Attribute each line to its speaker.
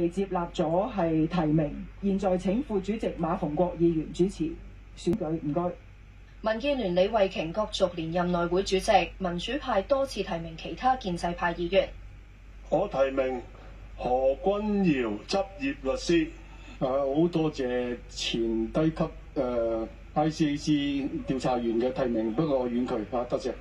Speaker 1: 系接纳咗系提名，现在请副主席马逢国议员主持选举，唔该。
Speaker 2: 民建联李慧琼角逐连任内会主席，民主派多次提名其他建制派议员。
Speaker 3: 我提名何君尧执业律师，
Speaker 4: 诶，好多谢前低级诶 ICAC 调查员嘅提名，不过我婉拒，啊，多谢。